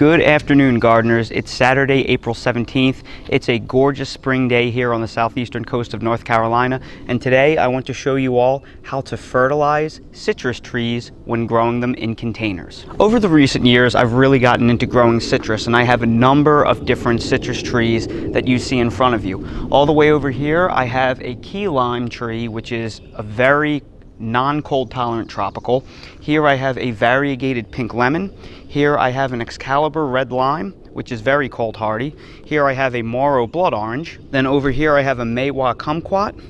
Good afternoon, gardeners. It's Saturday, April 17th. It's a gorgeous spring day here on the southeastern coast of North Carolina, and today I want to show you all how to fertilize citrus trees when growing them in containers. Over the recent years, I've really gotten into growing citrus, and I have a number of different citrus trees that you see in front of you. All the way over here, I have a key lime tree, which is a very non-cold tolerant tropical. Here I have a variegated pink lemon. Here I have an Excalibur red lime, which is very cold hardy. Here I have a Moro blood orange. Then over here I have a Meiwa kumquat.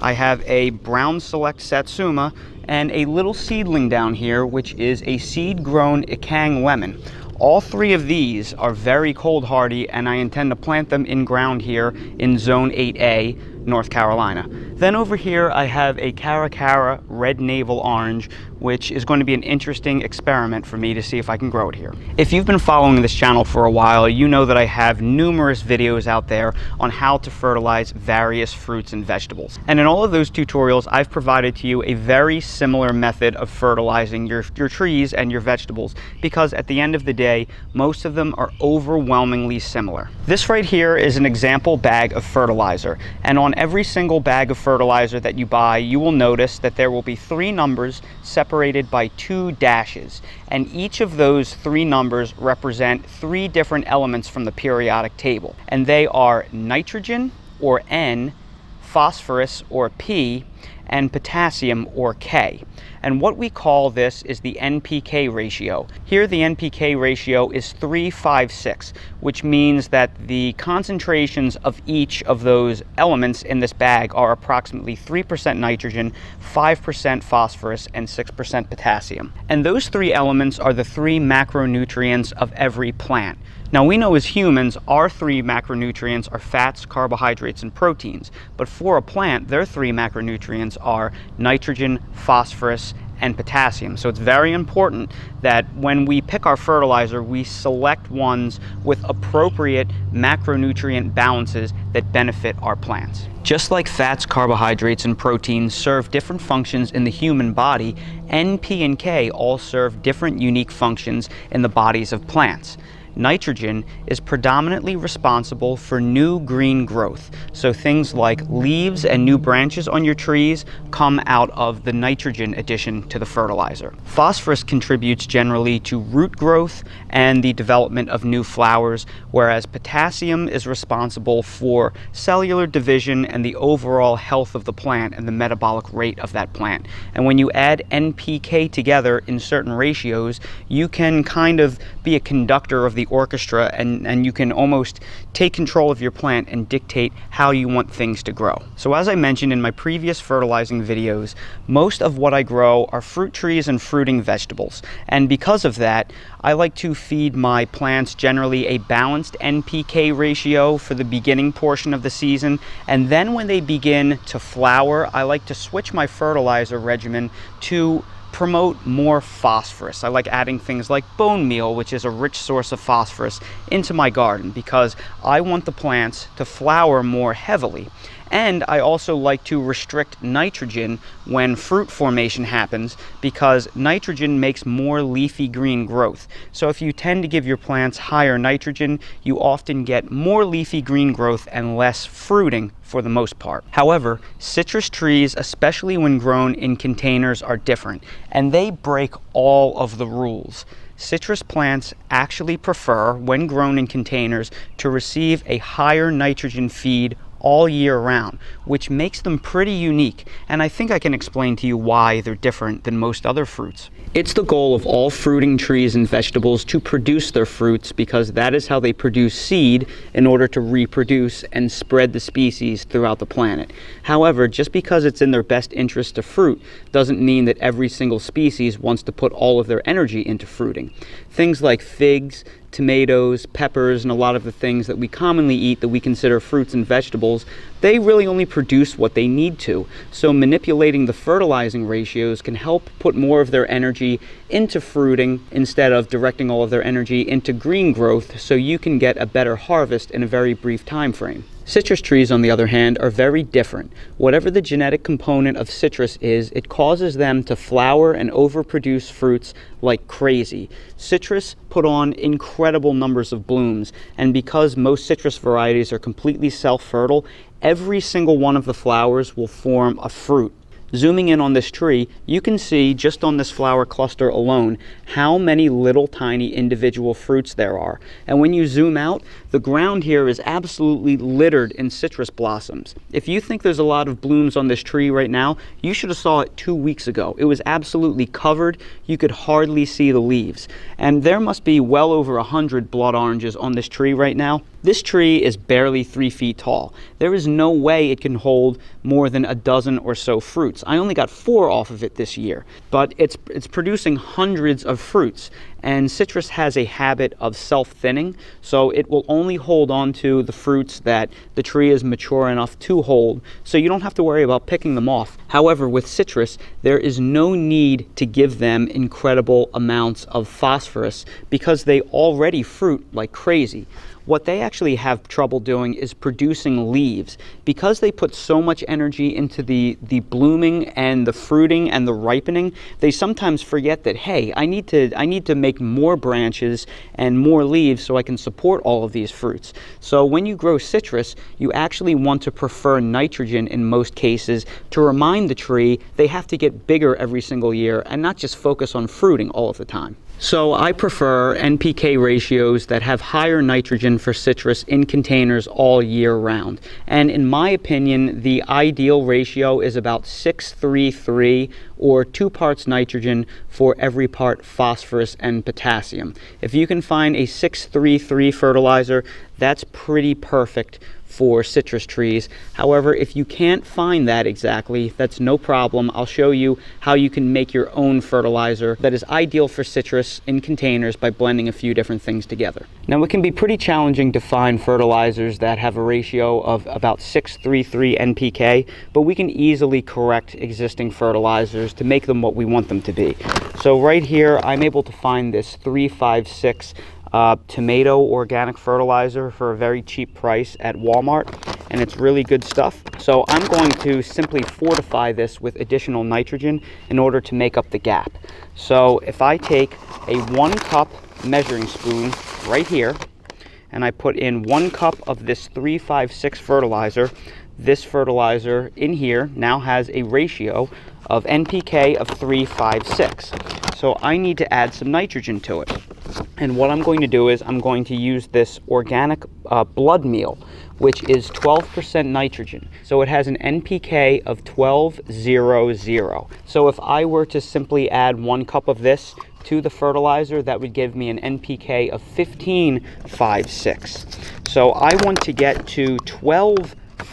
I have a brown select satsuma and a little seedling down here, which is a seed grown Ichang lemon. All three of these are very cold hardy and I intend to plant them in ground here in zone 8A North Carolina. Then over here I have a Cara Cara red navel orange, which is going to be an interesting experiment for me to see if I can grow it here. If you've been following this channel for a while, you know that I have numerous videos out there on how to fertilize various fruits and vegetables. And in all of those tutorials, I've provided to you a very similar method of fertilizing your, your trees and your vegetables, because at the end of the day, most of them are overwhelmingly similar. This right here is an example bag of fertilizer, and on every single bag of fertilizer that you buy, you will notice that there will be three numbers separated by two dashes. And each of those three numbers represent three different elements from the periodic table. And they are nitrogen, or N, phosphorus, or P, and potassium, or K. And what we call this is the NPK ratio. Here the NPK ratio is 356, which means that the concentrations of each of those elements in this bag are approximately 3% nitrogen, 5% phosphorus, and 6% potassium. And those three elements are the three macronutrients of every plant. Now we know as humans, our three macronutrients are fats, carbohydrates, and proteins. But for a plant, their three macronutrients are nitrogen, phosphorus, and potassium. So it's very important that when we pick our fertilizer, we select ones with appropriate macronutrient balances that benefit our plants. Just like fats, carbohydrates, and proteins serve different functions in the human body, N, P, and K all serve different unique functions in the bodies of plants nitrogen is predominantly responsible for new green growth. So things like leaves and new branches on your trees come out of the nitrogen addition to the fertilizer. Phosphorus contributes generally to root growth and the development of new flowers, whereas potassium is responsible for cellular division and the overall health of the plant and the metabolic rate of that plant. And when you add NPK together in certain ratios, you can kind of be a conductor of the orchestra and, and you can almost take control of your plant and dictate how you want things to grow. So as I mentioned in my previous fertilizing videos, most of what I grow are fruit trees and fruiting vegetables. And because of that, I like to feed my plants generally a balanced NPK ratio for the beginning portion of the season. And then when they begin to flower, I like to switch my fertilizer regimen to promote more phosphorus. I like adding things like bone meal, which is a rich source of phosphorus, into my garden because I want the plants to flower more heavily. And I also like to restrict nitrogen when fruit formation happens because nitrogen makes more leafy green growth. So if you tend to give your plants higher nitrogen, you often get more leafy green growth and less fruiting for the most part. However, citrus trees, especially when grown in containers, are different and they break all of the rules citrus plants actually prefer, when grown in containers, to receive a higher nitrogen feed all year round, which makes them pretty unique. And I think I can explain to you why they're different than most other fruits. It's the goal of all fruiting trees and vegetables to produce their fruits because that is how they produce seed in order to reproduce and spread the species throughout the planet. However, just because it's in their best interest to fruit doesn't mean that every single species wants to put all of their energy into fruiting. Things like figs, tomatoes, peppers, and a lot of the things that we commonly eat that we consider fruits and vegetables, they really only produce what they need to. So manipulating the fertilizing ratios can help put more of their energy into fruiting instead of directing all of their energy into green growth so you can get a better harvest in a very brief time frame. Citrus trees, on the other hand, are very different. Whatever the genetic component of citrus is, it causes them to flower and overproduce fruits like crazy. Citrus put on incredible numbers of blooms, and because most citrus varieties are completely self-fertile, every single one of the flowers will form a fruit Zooming in on this tree, you can see just on this flower cluster alone how many little tiny individual fruits there are. And when you zoom out, the ground here is absolutely littered in citrus blossoms. If you think there's a lot of blooms on this tree right now, you should have saw it two weeks ago. It was absolutely covered. You could hardly see the leaves. And there must be well over a hundred blood oranges on this tree right now. This tree is barely three feet tall. There is no way it can hold more than a dozen or so fruits. I only got four off of it this year, but it's, it's producing hundreds of fruits. And citrus has a habit of self-thinning, so it will only hold on to the fruits that the tree is mature enough to hold, so you don't have to worry about picking them off. However, with citrus, there is no need to give them incredible amounts of phosphorus because they already fruit like crazy. What they actually have trouble doing is producing leaves. Because they put so much energy into the, the blooming and the fruiting and the ripening, they sometimes forget that, hey, I need to, I need to make more branches and more leaves so I can support all of these fruits. So when you grow citrus, you actually want to prefer nitrogen in most cases to remind the tree they have to get bigger every single year and not just focus on fruiting all of the time. So I prefer NPK ratios that have higher nitrogen for citrus in containers all year round. And in my opinion, the ideal ratio is about 633 or two parts nitrogen for every part phosphorus and potassium. If you can find a 633 fertilizer, that's pretty perfect for citrus trees. However, if you can't find that exactly, that's no problem. I'll show you how you can make your own fertilizer that is ideal for citrus in containers by blending a few different things together. Now it can be pretty challenging to find fertilizers that have a ratio of about 633 NPK, but we can easily correct existing fertilizers to make them what we want them to be. So right here, I'm able to find this 356 uh, tomato organic fertilizer for a very cheap price at Walmart and it's really good stuff. So I'm going to simply fortify this with additional nitrogen in order to make up the gap. So if I take a one cup measuring spoon right here and I put in one cup of this 356 fertilizer, this fertilizer in here now has a ratio of NPK of 356. So I need to add some nitrogen to it. And what I'm going to do is I'm going to use this organic uh, blood meal, which is 12% nitrogen. So it has an NPK of 1200. So if I were to simply add one cup of this to the fertilizer, that would give me an NPK of 1556. So I want to get to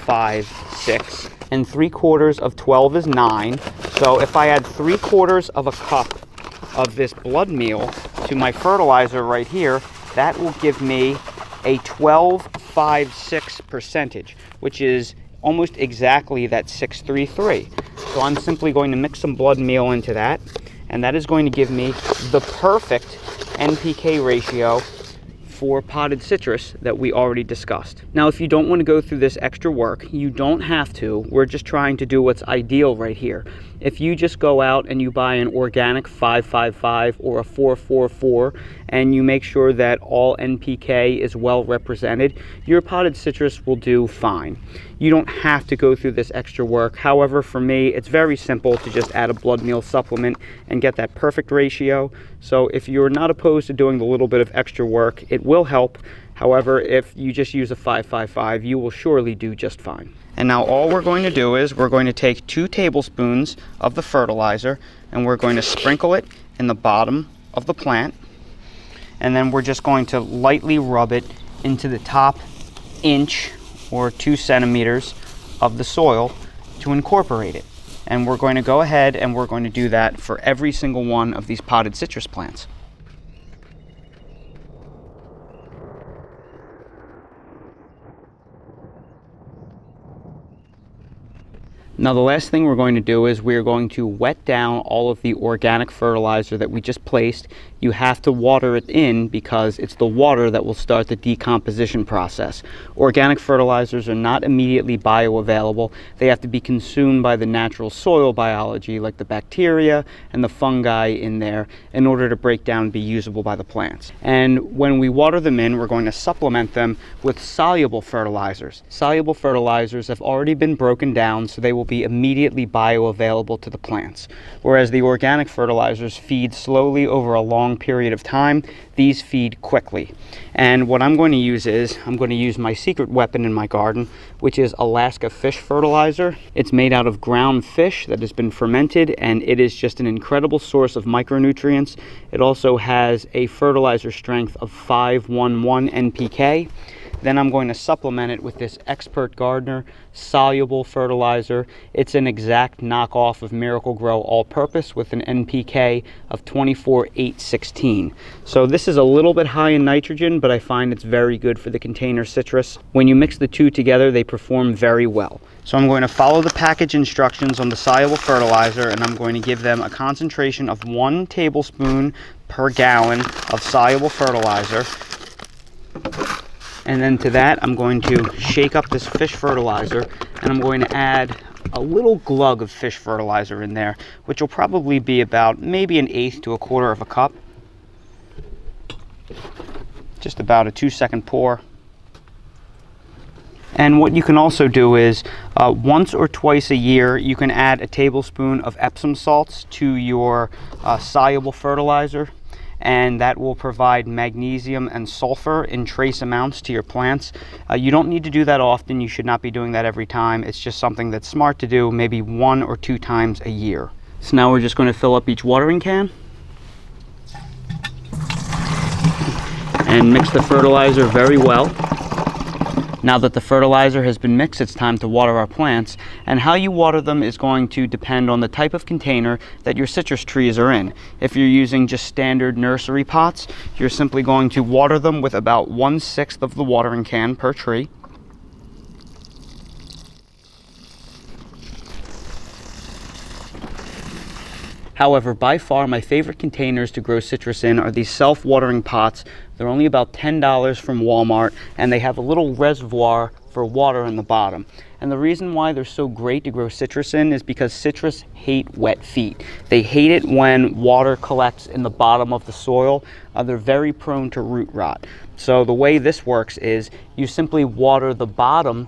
1256 and three quarters of 12 is nine. So if I add three quarters of a cup of this blood meal to my fertilizer right here, that will give me a 12.56 percentage, which is almost exactly that 633. So I'm simply going to mix some blood meal into that, and that is going to give me the perfect NPK ratio for potted citrus that we already discussed. Now, if you don't want to go through this extra work, you don't have to. We're just trying to do what's ideal right here. If you just go out and you buy an organic 555 or a 444 and you make sure that all NPK is well represented, your potted citrus will do fine. You don't have to go through this extra work. However, for me, it's very simple to just add a blood meal supplement and get that perfect ratio. So if you're not opposed to doing the little bit of extra work, it will help. However, if you just use a 555, you will surely do just fine. And now all we're going to do is we're going to take two tablespoons of the fertilizer and we're going to sprinkle it in the bottom of the plant. And then we're just going to lightly rub it into the top inch or two centimeters of the soil to incorporate it. And we're going to go ahead and we're going to do that for every single one of these potted citrus plants. Now the last thing we're going to do is we're going to wet down all of the organic fertilizer that we just placed you have to water it in because it's the water that will start the decomposition process. Organic fertilizers are not immediately bioavailable. They have to be consumed by the natural soil biology like the bacteria and the fungi in there in order to break down and be usable by the plants. And when we water them in, we're going to supplement them with soluble fertilizers. Soluble fertilizers have already been broken down so they will be immediately bioavailable to the plants. Whereas the organic fertilizers feed slowly over a long period of time, these feed quickly. And what I'm going to use is, I'm going to use my secret weapon in my garden, which is Alaska fish fertilizer. It's made out of ground fish that has been fermented and it is just an incredible source of micronutrients. It also has a fertilizer strength of 511 NPK. Then I'm going to supplement it with this Expert Gardener soluble fertilizer. It's an exact knockoff of Miracle-Gro All-Purpose with an NPK of 24816. So this is a little bit high in nitrogen, but I find it's very good for the container citrus. When you mix the two together, they perform very well. So I'm going to follow the package instructions on the soluble fertilizer and I'm going to give them a concentration of one tablespoon per gallon of soluble fertilizer and then to that, I'm going to shake up this fish fertilizer and I'm going to add a little glug of fish fertilizer in there, which will probably be about maybe an eighth to a quarter of a cup. Just about a two second pour. And what you can also do is uh, once or twice a year, you can add a tablespoon of Epsom salts to your uh, soluble fertilizer and that will provide magnesium and sulfur in trace amounts to your plants. Uh, you don't need to do that often. You should not be doing that every time. It's just something that's smart to do maybe one or two times a year. So now we're just going to fill up each watering can and mix the fertilizer very well. Now that the fertilizer has been mixed, it's time to water our plants. And how you water them is going to depend on the type of container that your citrus trees are in. If you're using just standard nursery pots, you're simply going to water them with about one-sixth of the watering can per tree. However, by far my favorite containers to grow citrus in are these self-watering pots. They're only about $10 from Walmart and they have a little reservoir for water in the bottom. And the reason why they're so great to grow citrus in is because citrus hate wet feet. They hate it when water collects in the bottom of the soil. Uh, they're very prone to root rot. So the way this works is you simply water the bottom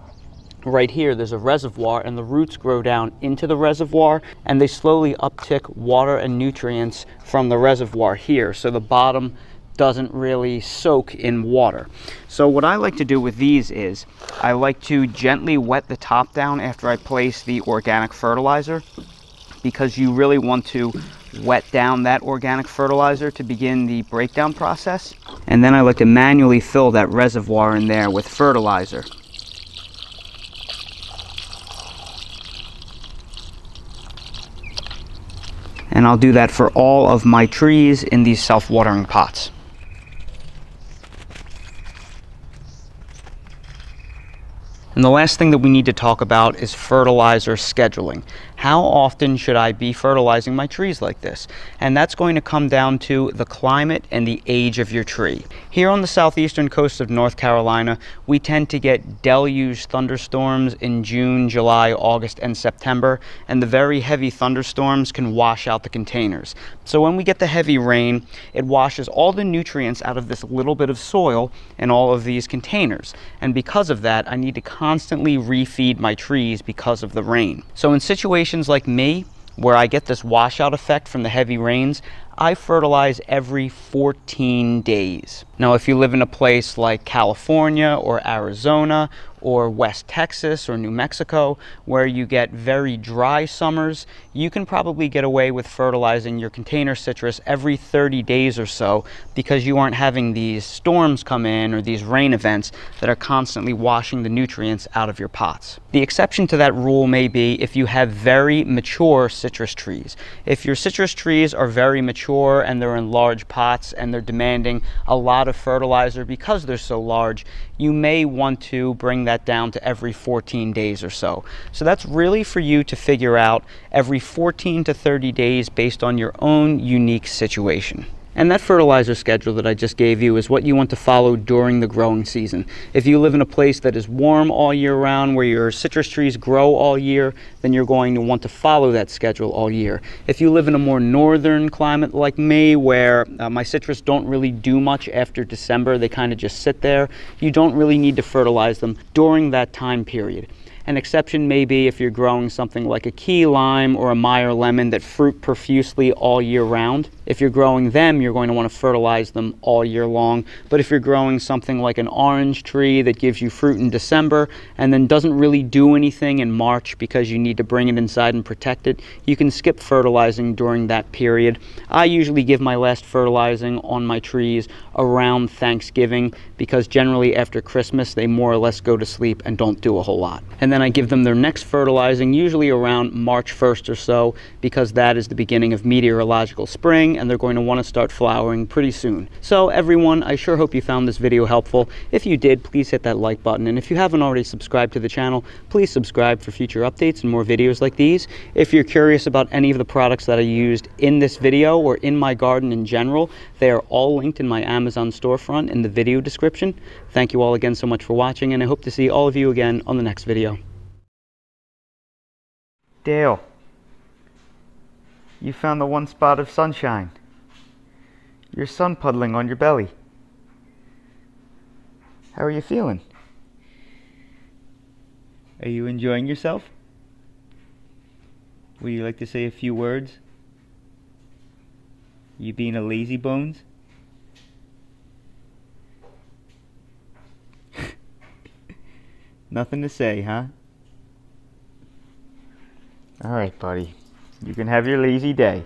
right here there's a reservoir and the roots grow down into the reservoir and they slowly uptick water and nutrients from the reservoir here so the bottom doesn't really soak in water. So what I like to do with these is I like to gently wet the top down after I place the organic fertilizer because you really want to wet down that organic fertilizer to begin the breakdown process. And then I like to manually fill that reservoir in there with fertilizer. and I'll do that for all of my trees in these self-watering pots. And the last thing that we need to talk about is fertilizer scheduling. How often should I be fertilizing my trees like this? And that's going to come down to the climate and the age of your tree. Here on the southeastern coast of North Carolina, we tend to get deluge thunderstorms in June, July, August, and September, and the very heavy thunderstorms can wash out the containers. So when we get the heavy rain, it washes all the nutrients out of this little bit of soil in all of these containers. And because of that, I need to constantly refeed my trees because of the rain. So in situations like me, where I get this washout effect from the heavy rains, I fertilize every 14 days. Now, if you live in a place like California or Arizona or West Texas or New Mexico, where you get very dry summers, you can probably get away with fertilizing your container citrus every 30 days or so because you aren't having these storms come in or these rain events that are constantly washing the nutrients out of your pots. The exception to that rule may be if you have very mature citrus trees. If your citrus trees are very mature and they're in large pots and they're demanding a lot of fertilizer because they're so large, you may want to bring that down to every 14 days or so. So that's really for you to figure out every 14 to 30 days based on your own unique situation. And that fertilizer schedule that I just gave you is what you want to follow during the growing season. If you live in a place that is warm all year round, where your citrus trees grow all year, then you're going to want to follow that schedule all year. If you live in a more northern climate like me, where uh, my citrus don't really do much after December, they kind of just sit there, you don't really need to fertilize them during that time period. An exception may be if you're growing something like a key lime or a Meyer lemon that fruit profusely all year round. If you're growing them, you're going to want to fertilize them all year long. But if you're growing something like an orange tree that gives you fruit in December and then doesn't really do anything in March because you need to bring it inside and protect it, you can skip fertilizing during that period. I usually give my last fertilizing on my trees around Thanksgiving because generally after Christmas they more or less go to sleep and don't do a whole lot. And then I give them their next fertilizing usually around March 1st or so because that is the beginning of meteorological spring and they're going to want to start flowering pretty soon. So everyone, I sure hope you found this video helpful. If you did, please hit that like button. And if you haven't already subscribed to the channel, please subscribe for future updates and more videos like these. If you're curious about any of the products that I used in this video or in my garden in general, they are all linked in my Amazon storefront in the video description. Thank you all again so much for watching, and I hope to see all of you again on the next video. Dale. You found the one spot of sunshine. You're sun puddling on your belly. How are you feeling? Are you enjoying yourself? Would you like to say a few words? You being a lazy bones? Nothing to say, huh? Alright, buddy. You can have your lazy day.